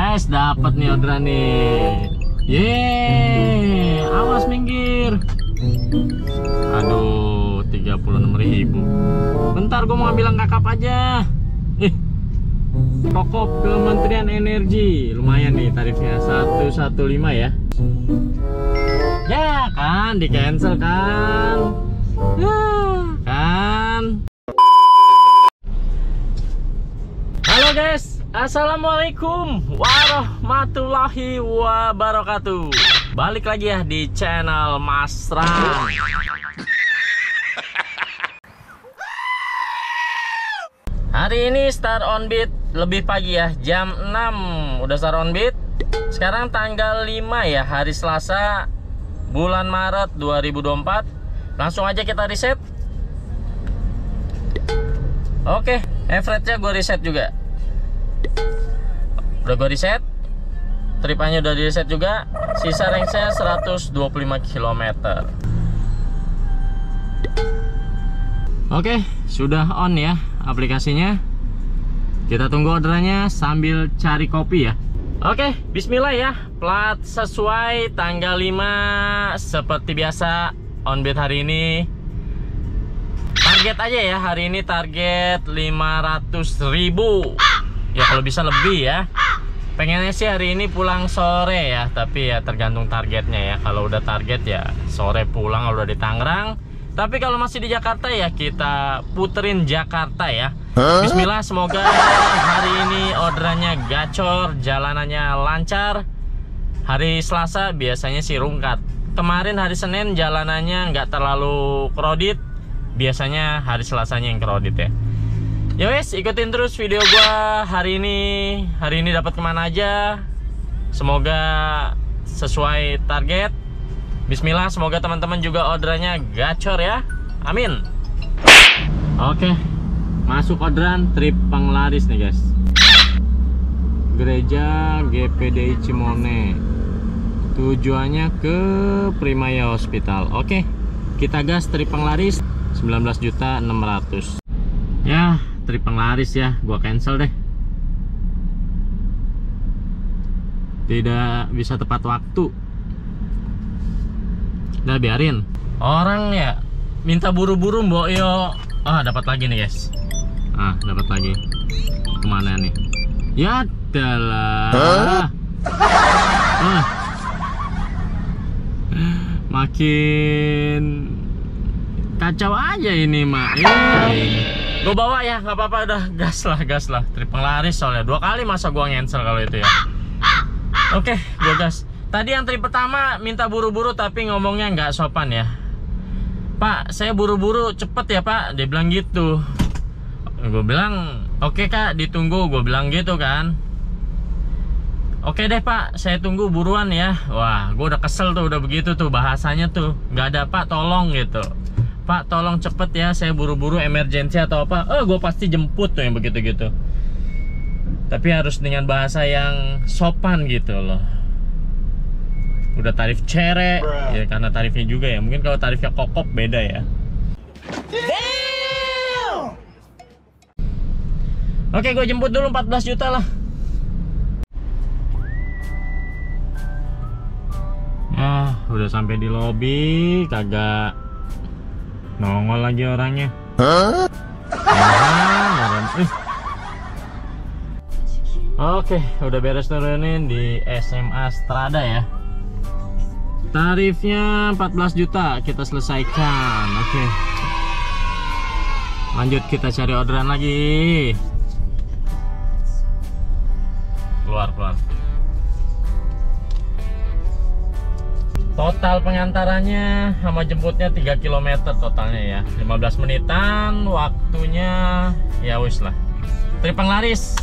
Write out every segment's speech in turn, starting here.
Guys, dapat nih orderan nih. Yeay, awas minggir. Aduh, 36 ribu. Bentar, gue mau bilang kakap aja. Ih, Kokop Kementerian Energi. Lumayan nih tarifnya 115 ya. Ya kan, di cancel kan. Ya, kan. Halo guys, Assalamualaikum warahmatullahi wabarakatuh. Balik lagi ya di channel Mas Ram. Hari ini start on beat lebih pagi ya Jam 6 udah start on beat. Sekarang tanggal 5 ya Hari Selasa Bulan Maret 2024 Langsung aja kita reset. Oke, average-nya gue reset juga Udah gue reset. Tripannya udah di reset juga. Sisa range-nya 125 km Oke, sudah on ya aplikasinya. Kita tunggu orderannya sambil cari kopi ya. Oke, bismillah ya. Plat sesuai tanggal 5 Seperti biasa On beat hari ini. Target aja ya Hari ini target 500 ribu. Ya kalau bisa lebih ya Pengennya sih hari ini pulang sore ya Tapi ya tergantung targetnya ya. Kalau udah target ya sore pulang kalau udah di Tangerang. Tapi kalau masih di Jakarta ya kita puterin Jakarta ya. Bismillah semoga hari ini orderannya gacor Jalanannya lancar. Hari Selasa biasanya sih rungkat. Kemarin hari Senin jalanannya nggak terlalu kredit Biasanya hari Selasanya yang kredit ya Ya wes, ikutin terus video gua hari ini. Hari ini dapat ke mana aja? Semoga sesuai target. Bismillah, semoga teman-teman juga orderannya gacor ya. Amin. Oke, masuk orderan trip penglaris nih guys. Gereja GPDI Cimone. Tujuannya ke Primaya Hospital. Oke, kita gas trip penglaris 19 juta 600. Ya, trip penglaris ya. Gua cancel deh. Tidak bisa tepat waktu. Udah biarin. Orang ya minta buru-buru mbok yo. Ah dapat lagi nih guys. Ah dapat lagi. Ke mana nih? Ya adalah. Ah. makin kacau aja ini mak. Eh gue bawa ya nggak apa-apa udah. Gas lah gas lah. Trip penglaris soalnya. Dua kali masa gue cancel kalau itu ya. Oke gue gas. Tadi yang trip pertama minta buru-buru tapi ngomongnya nggak sopan ya. Pak saya buru-buru cepet ya pak. Dia bilang gitu. Gue bilang oke kak ditunggu. Gue bilang gitu kan. Oke deh pak. Saya tunggu buruan ya. Wah gue udah kesel tuh udah begitu tuh bahasanya tuh. Nggak ada pak. Tolong gitu Pak tolong cepet ya saya buru-buru emergency atau apa. Eh gue pasti jemput tuh yang begitu gitu tapi harus dengan bahasa yang sopan gitu loh. Udah tarif cere ya karena tarifnya juga ya. Mungkin kalau tarifnya kokop beda ya. Oke gue jemput dulu 14 juta lah. Ah, udah sampai di lobby, kagak nongol lagi orangnya. Oke, udah beres turunin di SMA Strada ya. Tarifnya 14 juta kita selesaikan. Oke. Lanjut kita cari orderan lagi. Keluar, keluar. Total pengantarannya sama jemputnya 3 km totalnya ya. 15 menitan waktunya ya wis lah. Trip penglaris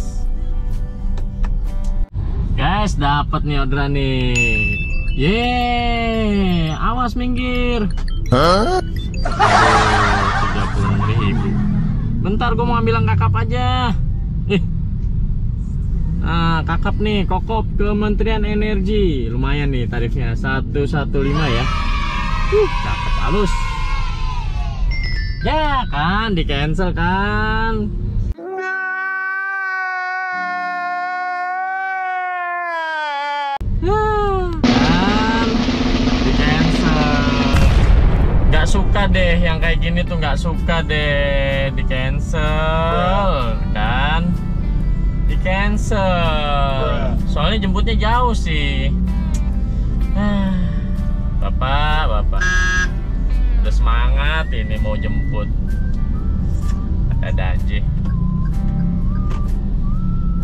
guys dapat nih orderan nih. Yeay awas minggir. Huh? Aduh, 36 ribu. Bentar gue mau ambil kakap aja. Eh Nah, kakap nih, kokop Kementerian Energi. Lumayan nih tarifnya, 115 ya. Uh, cakep halus. Ya kan, di cancel kan. Gak suka deh yang kayak gini tuh nggak suka deh di cancel kan? Cancel. Soalnya jemputnya jauh sih. Bapak, bapak. Udah semangat ini mau jemput. Ada aja.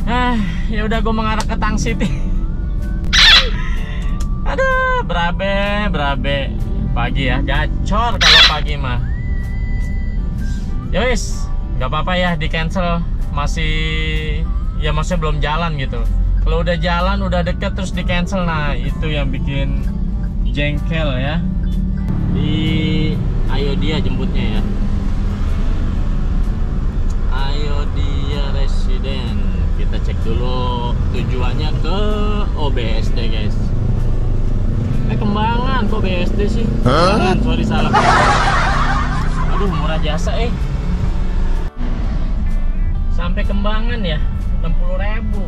Ah, ya udah gue mengarah ke Tang City. Aduh, berabe, berabe. Pagi ya, gacor kalau pagi mah. Ya wis, nggak apa-apa ya di cancel. Masih ya masih belum jalan gitu. Kalau udah jalan, udah deket terus di cancel. Nah, itu yang bikin jengkel ya. Di ayo dia jemputnya ya. Ayo dia residen. Kita cek dulu tujuannya ke OBSD guys. Eh kembangan kok BSD sih? Kembangan, sorry salah. Aduh murah jasa eh. Sampai kembangan ya, 60 ribu.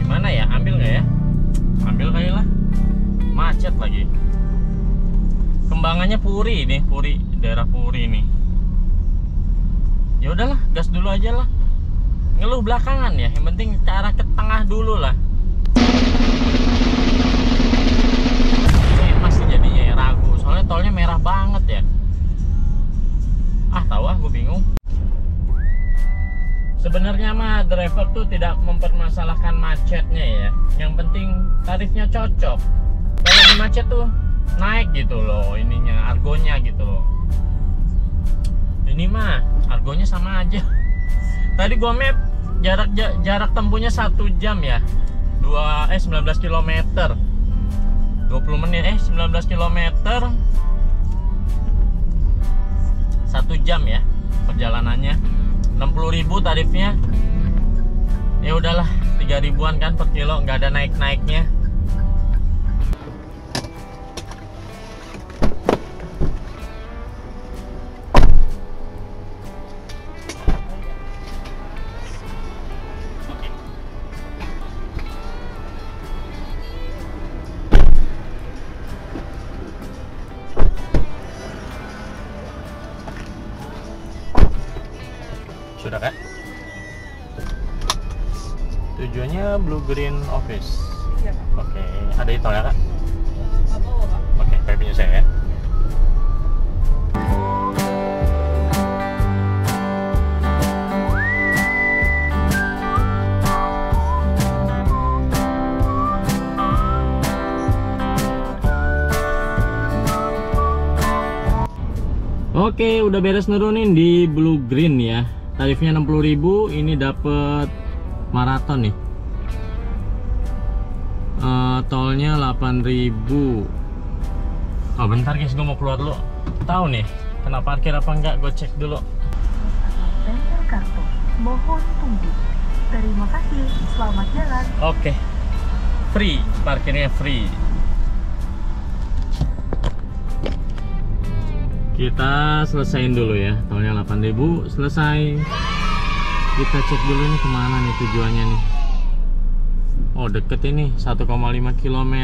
Gimana ya, ambil nggak ya? Ambil kali lah. Macet lagi. Kembangannya Puri nih, Puri, daerah Puri nih. Ya udahlah, gas dulu aja lah ngeluh belakangan ya yang penting ke arah ke tengah dulu lah ini pasti jadinya ya, ragu soalnya tolnya merah banget ya ah tahu ah gue bingung. Sebenarnya mah driver tuh tidak mempermasalahkan macetnya ya. Yang penting tarifnya cocok. Kalau di macet tuh naik gitu loh ininya argonya gitu loh. Ini mah argonya sama aja. Tadi gua map jarak jarak tempuhnya satu jam ya. Dua eh 19 km 20 menit eh 19 km satu jam ya perjalanannya. 60.000 tarifnya. Ya udahlah 3 ribuan kan per kilo nggak ada naik Green Office. Iya, Pak. Oke, ada itu ya kak? Oke, kayak punya saya ya. Oke, udah beres nurunin di Blue Green ya. Tarifnya 60.000, ini dapat maraton nih. Eh, tolnya 8.000. Oh, bentar guys, gue mau keluar dulu. Tahu nih, kena parkir apa enggak? Gue cek dulu. Bengkel kartu. Mohon tunggu. Terima kasih. Selamat jalan. Oke. Free, parkirnya free. Kita selesaiin dulu ya. Tolnya 8000 selesai. Kita cek dulu nih ke mana nih tujuannya nih. Oh deket ini 1,5 km.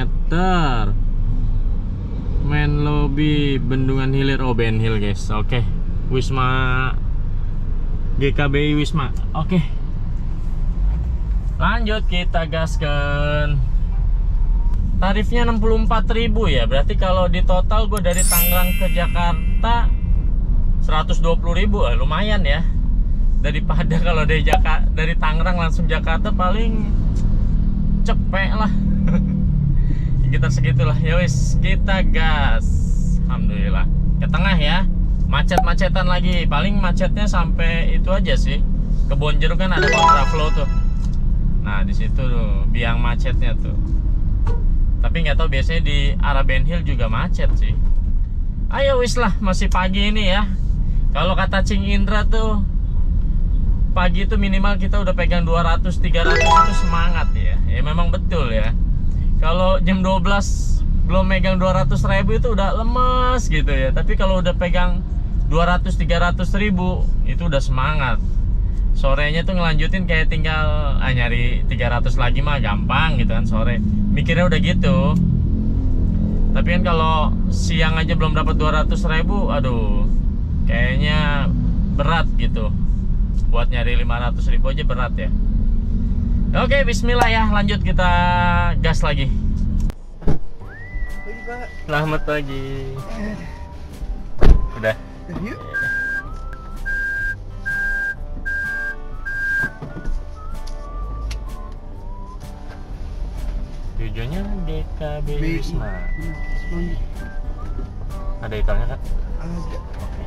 Main lobby Bendungan Hilir oh Ben Hill guys. Oke. Wisma GKBI Wisma. Oke. Lanjut kita gaskan. Tarifnya 64.000 ya. Berarti kalau di total gue dari Tangerang ke Jakarta 120.000 eh, lumayan ya. Daripada kalau dari Jakarta dari Tangerang langsung Jakarta paling cepet lah. Sekitar segitulah. Ya wis, kita gas. Alhamdulillah. Ke tengah ya. Macet-macetan lagi. Paling macetnya sampai itu aja sih. Kebon jeruk kan ada kontraflow tuh. Nah, di situ biang macetnya tuh. Tapi nggak tahu biasanya di arah Ben Hill juga macet sih. Ayo wis lah, masih pagi ini ya. Kalau kata Cing Indra tuh pagi itu minimal kita udah pegang 200 300 itu semangat ya. Ya memang betul ya. Kalau jam 12 belum megang 200 ribu itu udah lemes gitu ya. Tapi kalau udah pegang 200 300 ribu itu udah semangat. sorenya tuh ngelanjutin kayak tinggal ah, nyari 300 lagi mah gampang gitu kan sore mikirnya udah gitu tapi kan kalau siang aja belum dapat 200 ribu aduh kayaknya berat gitu buat nyari 500 ribu aja berat ya. Oke bismillah ya. Lanjut kita gas lagi. Selamat pagi. Udah. Yuk. tujuannya BI. Wisma. Ada iklannya kan Ada. oke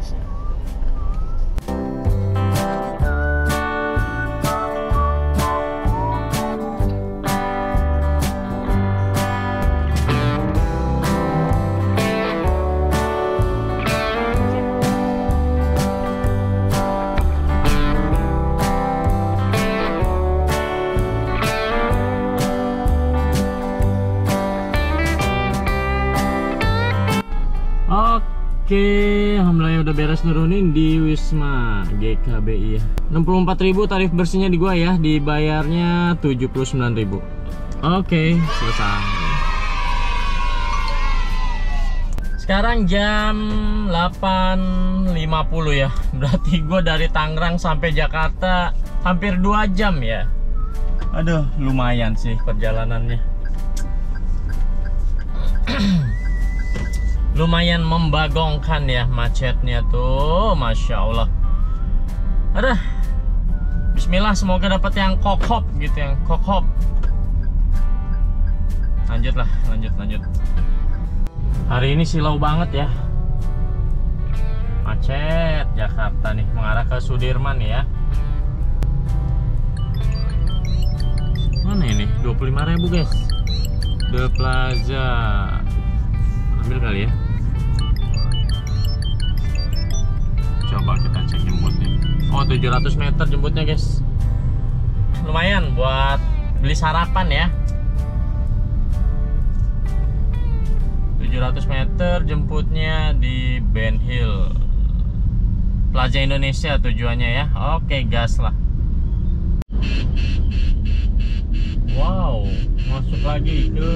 Oke, alhamdulillah udah beres nurunin di Wisma GKBI ya. 64.000 tarif bersihnya di gua ya, dibayarnya 79.000. Oke, selesai. Sekarang jam 8.50 ya. Berarti gua dari Tangerang sampai Jakarta hampir 2 jam ya. Aduh, lumayan sih perjalanannya. lumayan membagongkan ya macetnya tuh Masya Allah. Aduh Bismillah semoga dapat yang kokhop gitu yang kokhop. Lanjut lah lanjut lanjut. Hari ini silau banget ya. Macet Jakarta nih mengarah ke Sudirman ya. Mana ini? 25.000 guys. The Plaza. Ambil kali ya coba kita cek jemputnya oh 700 meter jemputnya guys lumayan buat beli sarapan ya 700 meter jemputnya di Ben Hill Plaza Indonesia tujuannya ya oke gas lah Wow, masuk lagi ke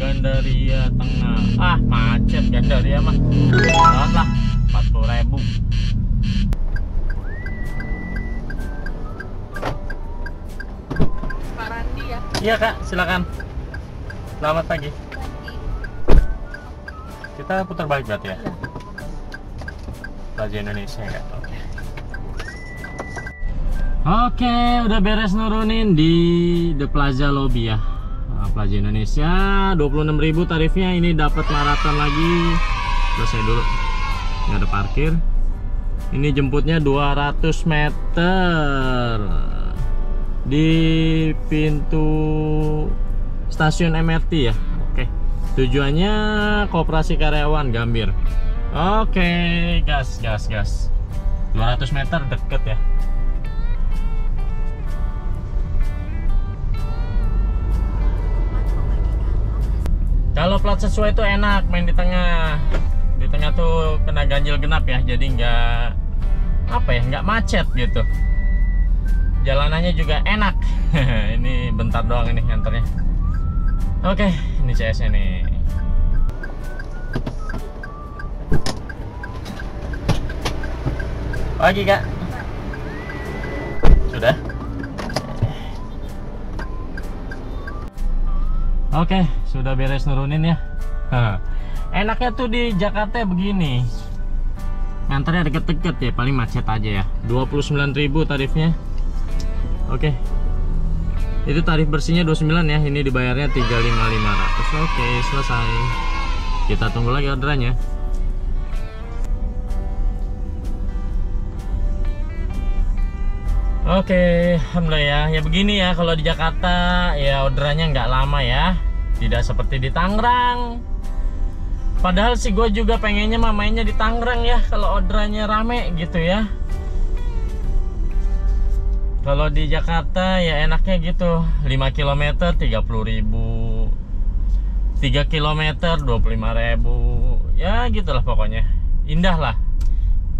Gandaria Tengah. Ah, macet Gandaria mah. Lewat lah, 40 ribu. Iya kak, silakan. Selamat pagi. Kita putar balik berarti ya? Plaza Indonesia ya. Oke. Oke, udah beres nurunin di The Plaza Lobby ya. Nah, Plaza Indonesia 26.000 tarifnya ini dapat maraton lagi. Selesai dulu. Nggak ada parkir. Ini jemputnya 200 meter di pintu stasiun MRT ya. Oke. Tujuannya Koperasi Karyawan Gambir. Oke, gas gas gas. 200 meter deket ya. Kalau plat sesuai itu enak main di tengah. Di tengah tuh kena ganjil genap ya, jadi nggak apa ya, nggak macet gitu. Jalanannya juga enak. ini bentar doang ini nganternya. Oke, ini CS nih. Pagi kak. Sudah. Oke, sudah beres nurunin ya. Enaknya tuh di Jakarta begini. Nganternya deket-deket ya, paling macet aja ya. 29.000 tarifnya. Oke. Itu tarif bersihnya 29 ya. Ini dibayarnya 35.500. Oke, selesai. Kita tunggu lagi orderannya. Oke, alhamdulillah ya. Ya begini ya kalau di Jakarta ya orderannya nggak lama ya. Tidak seperti di Tangerang. Padahal sih gue juga pengennya mah mainnya di Tangerang ya kalau orderannya rame gitu ya. Kalau di Jakarta ya enaknya gitu 5 km 30.000 3 km 25.000 Ya gitulah pokoknya Indah lah.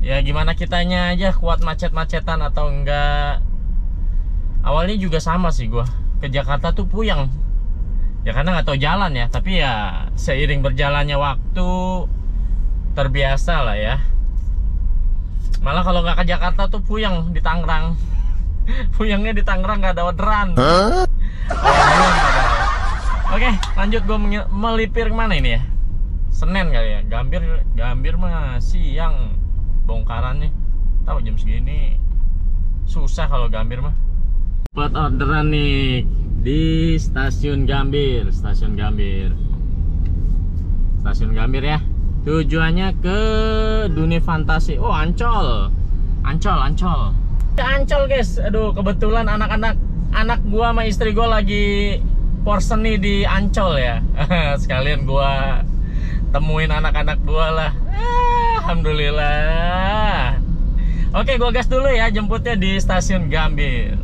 Ya gimana kitanya aja kuat macet-macetan atau enggak. Awalnya juga sama sih gua ke Jakarta tuh puyeng. Ya karena nggak tahu jalan ya tapi ya seiring berjalannya waktu terbiasa lah ya. Malah kalau nggak ke Jakarta tuh puyeng di Tangerang puyengnya di Tangerang nggak ada orderan. Oke lanjut gue melipir ke mana ini ya? Senen kali ya. Gambir Gambir mah siang. Bongkarannya. Tahu jam segini. Susah kalau Gambir mah. Buat orderan nih di stasiun Gambir. Stasiun Gambir. Stasiun Gambir ya. Tujuannya ke dunia fantasi. Oh Ancol. Ancol Ancol ke Ancol guys. Aduh kebetulan anak-anak anak gua sama istri gua lagi porseni di Ancol ya. Sekalian gua temuin anak-anak gua lah. Alhamdulillah. Oke gua gas dulu ya jemputnya di stasiun Gambir.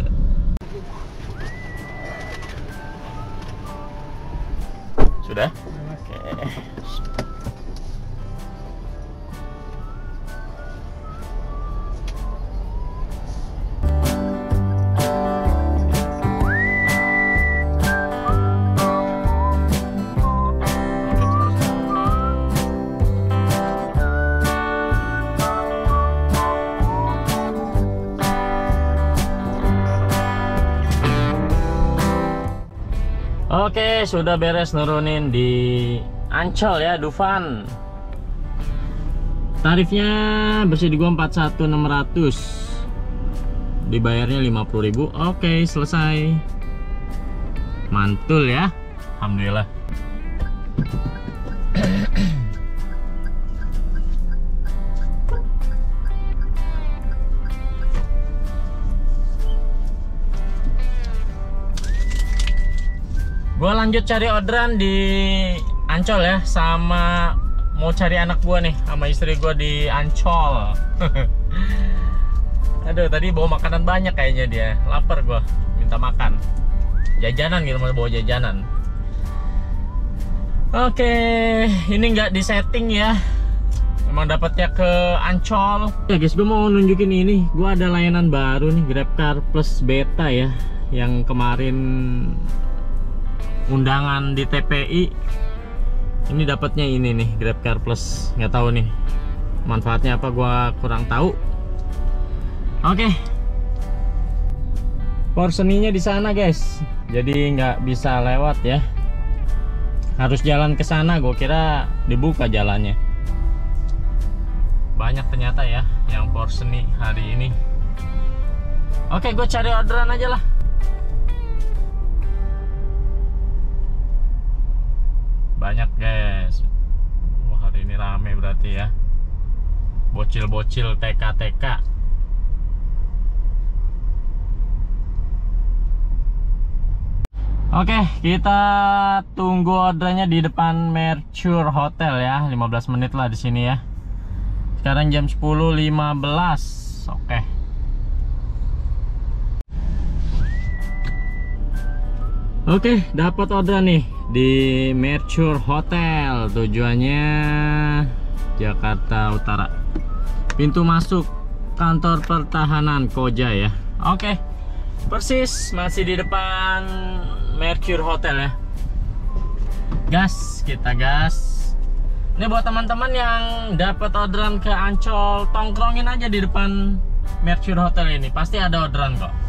Sudah? Oke. Sudah beres nurunin di Ancol ya, Dufan. Tarifnya bersih di gua 41600. Dibayarnya 50.000. Oke, selesai. Mantul ya. Alhamdulillah. Lanjut cari orderan di Ancol ya sama mau cari anak gua nih sama istri gua di Ancol. Aduh, tadi bawa makanan banyak kayaknya dia. Lapar gua, minta makan. Jajanan gitu mau bawa jajanan. Oke, ini nggak di setting ya. Emang dapatnya ke Ancol. Ya guys, gue mau nunjukin ini. Gue ada layanan baru nih, GrabCar Plus Beta ya. Yang kemarin undangan di TPI ini dapatnya ini nih GrabCar Plus. Nggak tahu nih manfaatnya apa gua kurang tahu. Oke. Porseninya di sana guys. Jadi nggak bisa lewat ya. Harus jalan ke sana gue kira dibuka jalannya. Banyak ternyata ya yang porseni hari ini. Oke gue cari orderan aja lah banyak guys Wah, hari ini rame berarti ya bocil-bocil TK-TK Oke, kita tunggu ordernya di depan Mercure Hotel ya, 15 menit lah di sini ya. Sekarang jam 10.15. Oke. Oke, dapat orderan nih di Mercure Hotel. Tujuannya Jakarta Utara. Pintu masuk kantor pertahanan Koja ya. Oke. Persis masih di depan Mercure Hotel ya. Gas, kita gas. Ini buat teman-teman yang dapat orderan ke Ancol, tongkrongin aja di depan Mercure Hotel ini. Pasti ada orderan kok.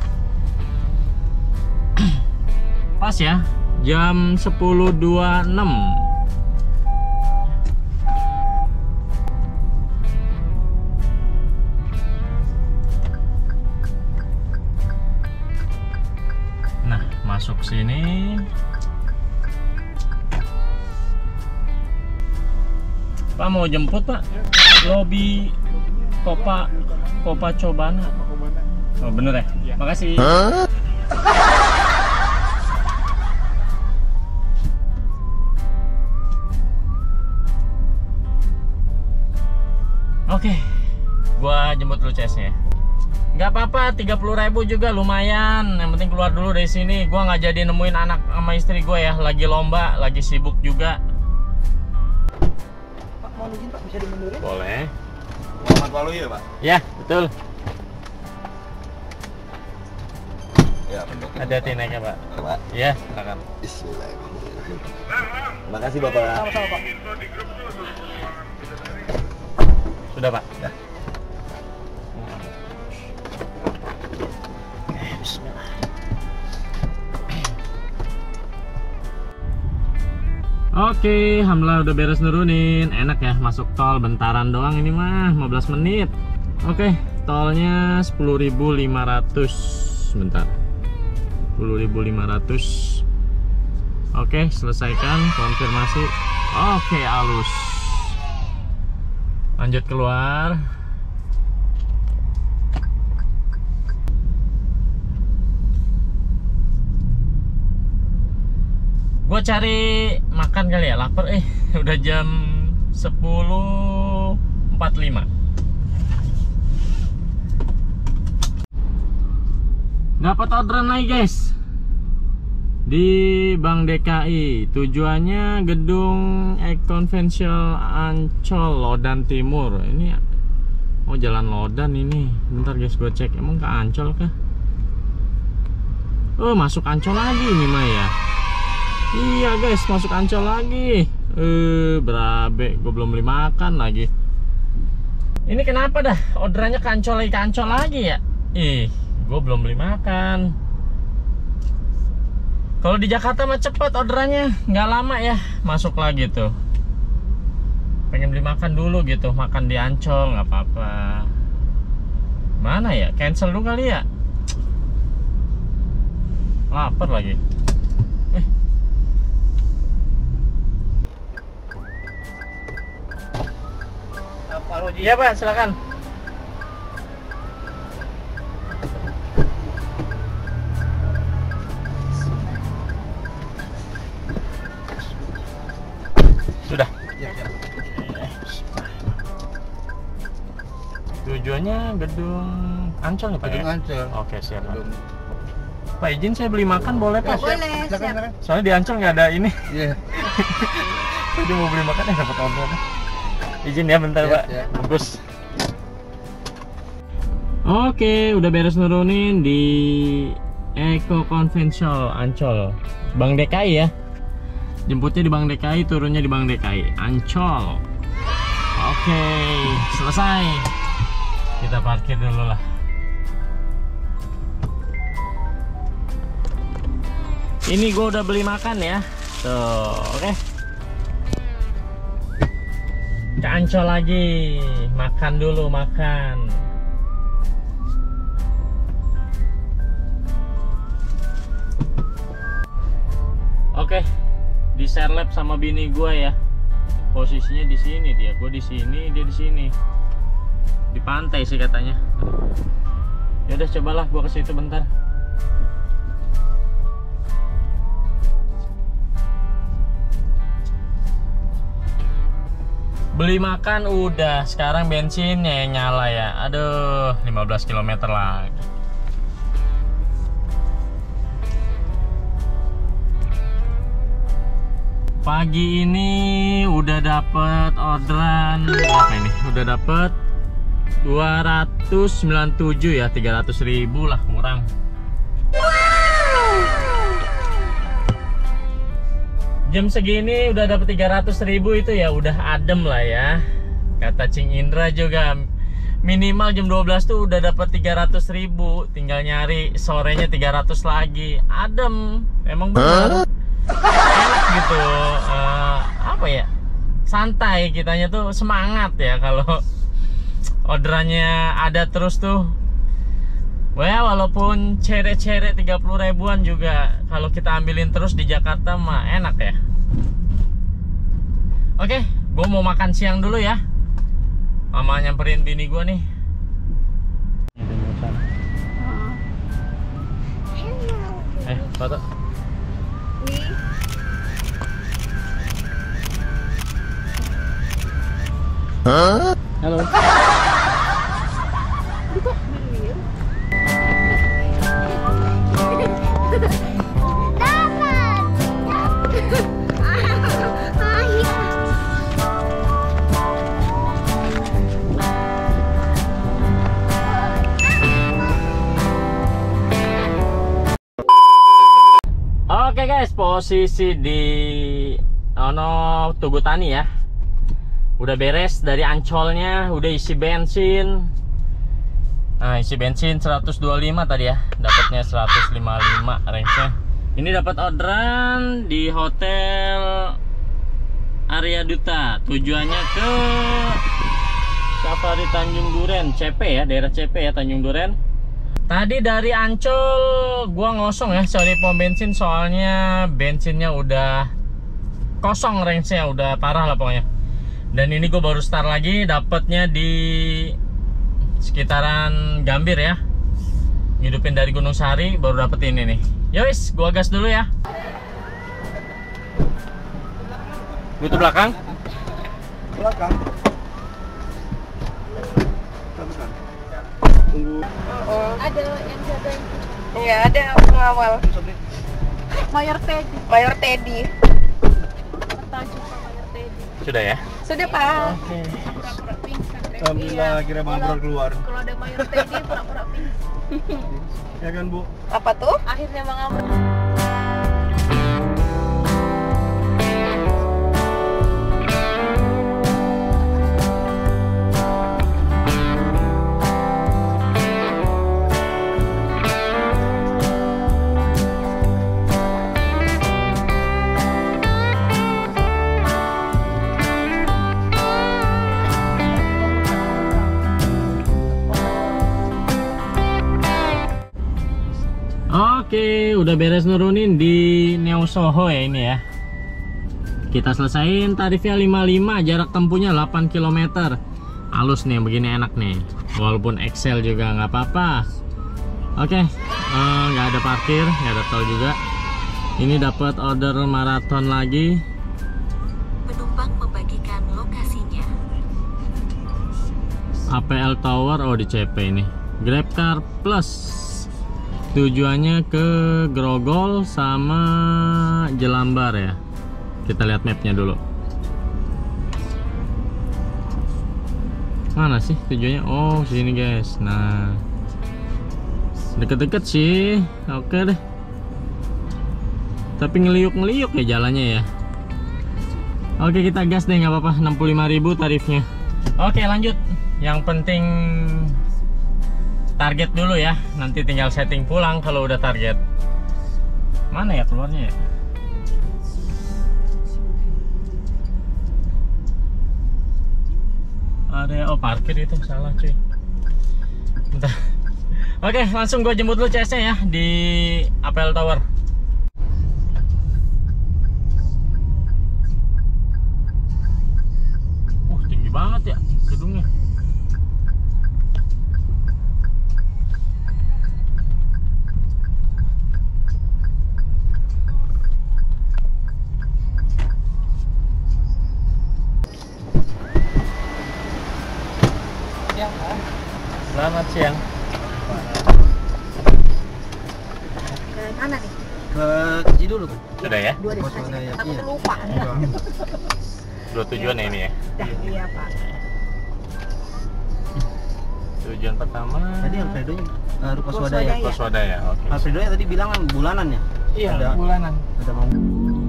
Pas ya, jam 10.26. Nah, masuk sini. Pak mau jemput, Pak? Lobby Kopa Kopa Cobana. Oh, bener ya? Makasih. Oke, gua jemput dulu CS-nya. Nggak apa-apa, 30.000 juga lumayan. Yang penting keluar dulu dari sini. Gua nggak jadi nemuin anak sama istri gue ya, lagi lomba, lagi sibuk juga. Pak mau izin Pak bisa dimundurin? Boleh. Muhammad Waluyo Pak? Ya, betul. Ya. Hati-hati naiknya, Pak. Pak. Ya, silakan. Bismillahirrahmanirrahim. Terima kasih Bapak. Sama-sama Pak. Sudah, Pak. Ya. Oke, alhamdulillah udah beres nurunin. Enak ya masuk tol bentaran doang ini mah 15 menit. Oke, tolnya 10.500. Bentar. 10.500. Oke, selesaikan konfirmasi. Oke, halus. Lanjut keluar. Gue cari makan kali ya, lapar eh. Udah jam 10.45. Dapat orderan lagi, guys. Di Bank DKI. Tujuannya gedung e-conventional Ancol Lodan Timur. Ini oh jalan Lodan ini. Bentar guys, gue cek emang ke Ancol kah? Oh, masuk Ancol lagi ini mah ya. Iya guys, masuk ancol lagi. Eh, berabe, gue belum beli makan lagi. Ini kenapa dah orderannya kancol lagi kancol lagi ya? Ih, gue belum beli makan. Kalau di Jakarta mah cepet orderannya, nggak lama ya masuk lagi tuh. Pengen beli makan dulu gitu, makan di Ancol nggak apa-apa. Mana ya? Cancel dulu kali ya? Lapar lagi. Roji. Iya pak, silakan. Gedung Ancol nih pak Gedung ya? Ancol. Oke siap. Pak. Gedung. Pak izin saya beli makan boleh pak? siap. Boleh, Silakan, siap. Soalnya di Ancol nggak ada ini. Iya. Jadi mau beli makan ya dapat order. Izin ya bentar Ya, pak. ya. Bagus. Oke, udah beres nurunin di Eko Conventional Ancol. Bank DKI ya. Jemputnya di Bank DKI, turunnya di Bank DKI. Ancol. Oke, selesai. Kita parkir dulu lah. Ini gue udah beli makan ya. Tuh, oke. Ke Ancol lagi. Makan dulu, makan. Oke, di share lab sama bini gue ya. Posisinya di sini dia, gue di sini, dia di sini. Di pantai sih katanya. Ya udah cobalah gue ke situ bentar. Beli makan udah, sekarang bensinnya nyala ya. Aduh, 15 km lagi. Pagi ini udah dapet orderan apa ini? Udah dapet 297 ya, 300 ribu lah kurang. Jam segini udah dapet 300 ribu itu ya udah adem lah ya. Kata Cing Indra juga minimal jam 12 tuh udah dapet 300 ribu tinggal nyari sorenya 300 lagi adem emang bener enak gitu Eh, apa ya santai kitanya tuh semangat ya kalau orderannya ada terus tuh Wah, walaupun cere-cere 30 ribuan juga kalau kita ambilin terus di Jakarta mah enak ya. Oke, gue mau makan siang dulu ya. Mama nyamperin bini gue nih. Eh, foto. Halo. Oke guys, posisi di Ono Tugu Tani ya. Udah beres dari Ancolnya, udah isi bensin, Nah, isi bensin 125 tadi ya. Dapatnya 155 range-nya. Ini dapat orderan di hotel Arya Duta. Tujuannya ke Safari Tanjung Duren, CP ya, daerah CP ya Tanjung Duren. Tadi dari Ancol gua ngosong ya cari pom bensin soalnya bensinnya udah kosong range-nya udah parah lah pokoknya. Dan ini gue baru start lagi dapatnya di sekitaran Gambir ya. Ngidupin dari Gunung Sari baru dapet ini nih. Yowis, gua gas dulu ya. Itu belakang. Belakang. Tunggu. ada yang jaga Iya, ada pengawal. Mayor Teddy Mayor Teddy. Sudah ya. Sudah, Pak. pingsan Teddy. Alhamdulillah Iya. akhirnya Bang keluar. kalau ada Mayor Teddy pura-pura pingsan Ya kan, Bu? Apa tuh? akhirnya mengamuk Oke, udah beres nurunin di Neo Soho ya ini ya. Kita selesain tarifnya 55, jarak tempuhnya 8 km. Halus nih, begini enak nih. Walaupun Excel juga nggak apa-apa. Oke, eh, nggak ada parkir, nggak ada tol juga. Ini dapat order maraton lagi. Penumpang membagikan lokasinya. APL Tower, oh di CP ini. Grabcar Plus. Tujuannya ke Grogol sama Jelambar ya. Kita lihat mapnya dulu. Mana sih tujuannya? Oh, sini guys. Nah, deket-deket sih. Oke deh. Tapi ngeliuk-ngeliuk ya jalannya ya. Oke, kita gas deh nggak apa-apa. 65.000 tarifnya. Oke, lanjut. Yang penting target dulu ya. Nanti tinggal setting pulang kalau udah target. Mana ya keluarnya ya? Ada oh parkir itu salah cuy. Bentar. Oke, langsung gue jemput dulu CS-nya ya di Apple Tower. Oke. Alfredo-nya tadi bilang kan bulanan ya? Iya, Ada. bulanan. Ada mau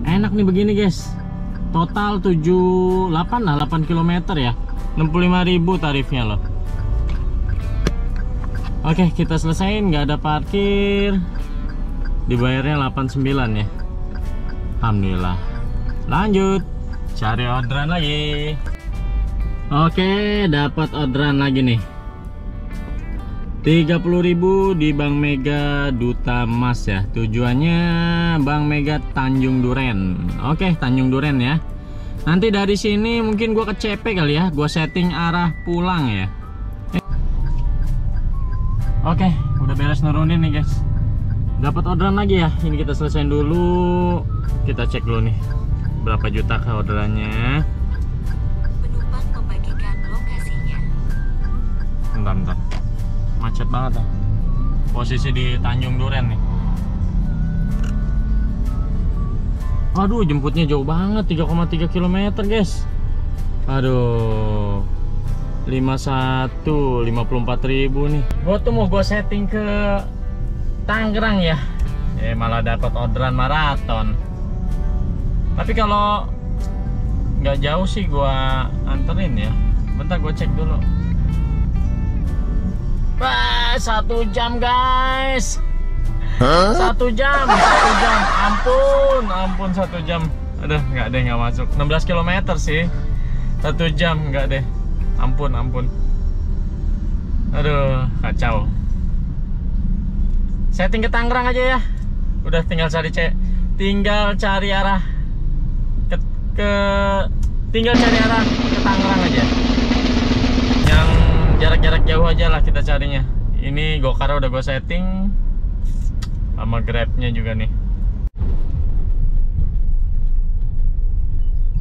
Enak nih begini guys. Total 78 lah 8 km ya. 65.000 tarifnya loh. Oke, kita selesain nggak ada parkir. Dibayarnya 89 ya. Alhamdulillah. Lanjut. Cari orderan lagi. Oke, dapat orderan lagi nih. 30.000 di Bank Mega Duta Mas ya. Tujuannya Bank Mega Tanjung Duren. Oke, Tanjung Duren ya. Nanti dari sini mungkin gua ke CP kali ya. Gua setting arah pulang ya. Oke, udah beres nurunin nih guys. Dapat orderan lagi ya. Ini kita selesaiin dulu. Kita cek dulu nih. Berapa juta ke orderannya? Penumpang membagikan lokasinya. Bentar, bentar. Macet banget ya. Posisi di Tanjung Duren nih. Aduh, jemputnya jauh banget, 3,3 km, guys. Aduh. 51 54.000 nih. Gua tuh mau gua setting ke Tangerang ya. ya malah dapat orderan maraton tapi kalau nggak jauh sih gua anterin ya bentar gua cek dulu Wah, satu jam guys. Satu jam satu jam. Ampun ampun satu jam. Aduh nggak deh nggak masuk. 16 km sih. Satu jam nggak deh. Ampun ampun. Aduh kacau. Setting ke Tangerang aja ya. Udah tinggal cari cek tinggal cari arah ke, ke tinggal cari arah ke Tangerang aja jarak-jarak jauh aja lah kita carinya ini Gokar udah gue setting sama grabnya juga nih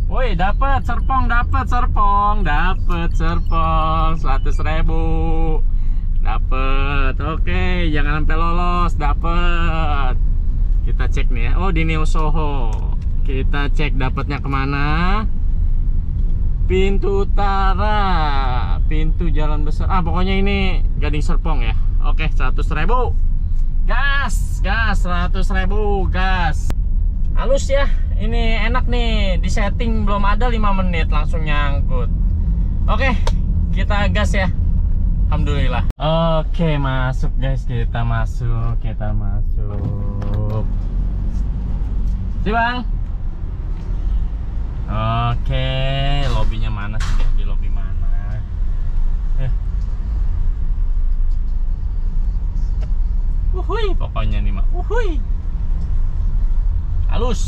Woi, dapat serpong, dapat serpong, dapat serpong, 100 ribu, dapat. Oke, jangan sampai lolos, dapat. Kita cek nih ya. Oh, di Neo Soho. Kita cek dapatnya ke mana? Pintu utara, pintu jalan besar. Ah, pokoknya ini Gading Serpong ya. Oke, 100 ribu. Gas, gas, 100 ribu, gas. Halus ya, ini enak nih. Di setting belum ada 5 menit langsung nyangkut. Oke, kita gas ya. Alhamdulillah. Oke, masuk guys, kita masuk, kita masuk. Si Bang. Oke, lobbynya mana sih dia? Di lobby mana? Eh. Uhuy, pokoknya nih mah. Uhuy. Halus.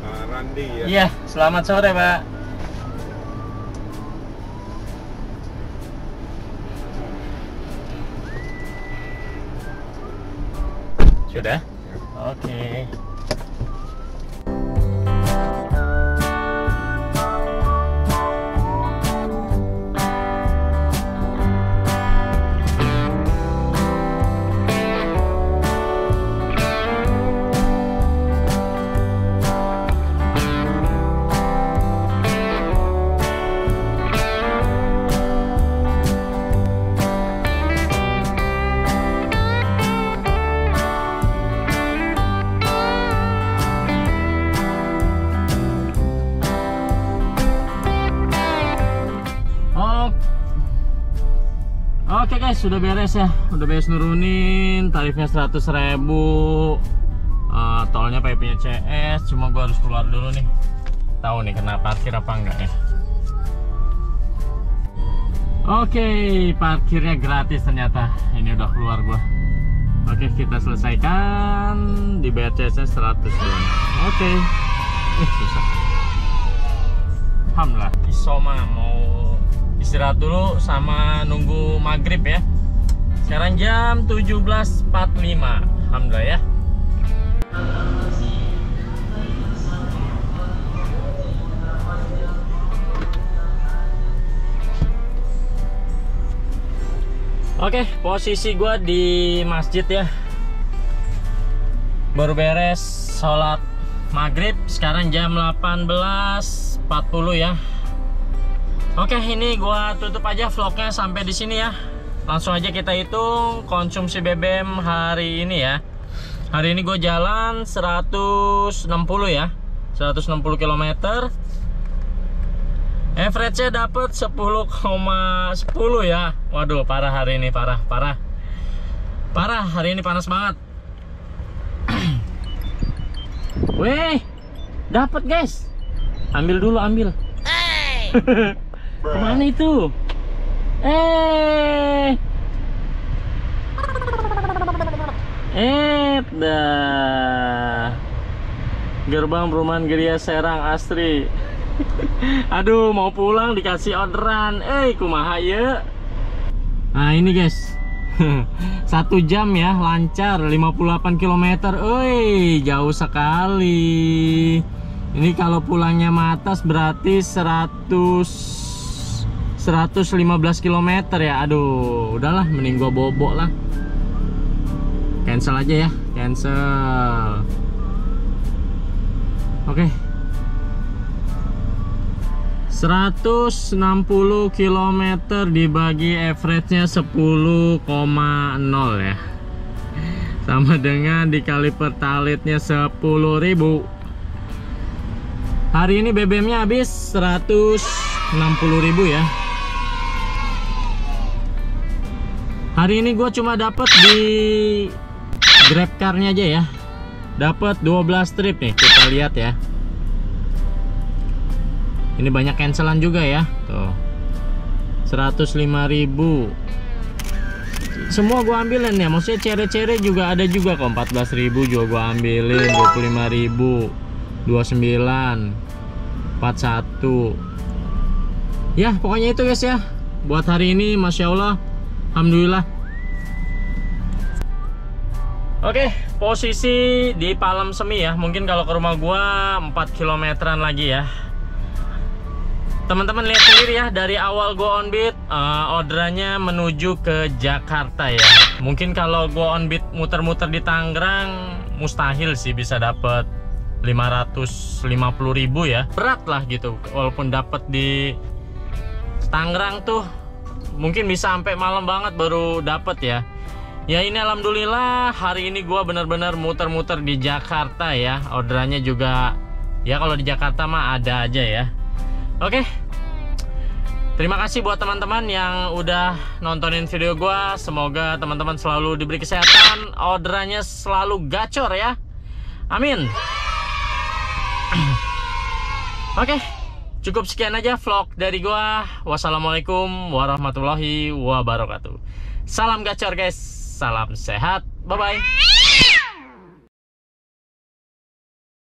Ah, Randi ya. Iya, selamat sore, Pak. Sudah? Oke. Sudah beres ya. Udah beres nurunin tarifnya 100.000. Eh, tolnya pakai punya CS, cuma gua harus keluar dulu nih. Tahu nih kena parkir apa enggak ya. Oke, parkirnya gratis ternyata. Ini udah keluar gua. Oke, kita selesaikan di bayar CS 100 doang. Oke. Ih, susah. Alhamdulillah Isoma mau istirahat dulu sama nunggu maghrib ya sekarang jam 17.45 Alhamdulillah ya Oke, posisi gua di masjid ya. Baru beres sholat maghrib. Sekarang jam 18.40 ya. Oke, ini gua tutup aja vlognya sampai di sini ya. Langsung aja kita hitung konsumsi BBM hari ini ya. Hari ini gue jalan 160 ya. 160 km. Average-nya dapat 10,10 ya. Waduh, parah hari ini, parah, parah. Parah, hari ini panas banget. Weh, dapat guys. Ambil dulu, ambil. Ke mana itu? Eh. Eh, dah. Gerbang perumahan Geria Serang Astri. Aduh, mau pulang dikasih orderan. Eh, kumaha ya? Nah, ini guys. Satu jam ya, lancar 58 km. Oi, jauh sekali. Ini kalau pulangnya Matas berarti 100 115 km ya. Aduh, udahlah mending gua bobok lah. Cancel aja ya, cancel. Oke. 160 km dibagi average-nya 10,0 ya. Sama dengan dikali pertalitnya 10.000. Hari ini BBM-nya habis 160.000 ya. Hari ini gue cuma dapat di Grab car-nya aja ya. Dapat 12 trip nih, kita lihat ya. Ini banyak cancelan juga ya. Tuh. 105.000. Semua gua ambilin ya. Maksudnya cere-cere juga ada juga kok. 14.000 juga gua ambilin, 25.000, 29, 41. Ya, pokoknya itu guys ya. Buat hari ini Masya Allah Alhamdulillah Oke, posisi di Palem Semi ya. Mungkin kalau ke rumah gua 4 kilometeran lagi ya. Teman-teman lihat sendiri ya dari awal gua on beat uh, orderannya menuju ke Jakarta ya. Mungkin kalau gua on beat muter-muter di Tangerang mustahil sih bisa dapat 550.000 ya. Berat lah gitu walaupun dapat di Tangerang tuh mungkin bisa sampai malam banget baru dapat ya. Ya ini alhamdulillah hari ini gua benar-benar muter-muter di Jakarta ya. Orderannya juga ya kalau di Jakarta mah ada aja ya. Oke. Terima kasih buat teman-teman yang udah nontonin video gua. Semoga teman-teman selalu diberi kesehatan, orderannya selalu gacor ya. Amin. Oke. Cukup sekian aja vlog dari gua. Wassalamualaikum warahmatullahi wabarakatuh. Salam gacor guys. Salam sehat. Bye bye.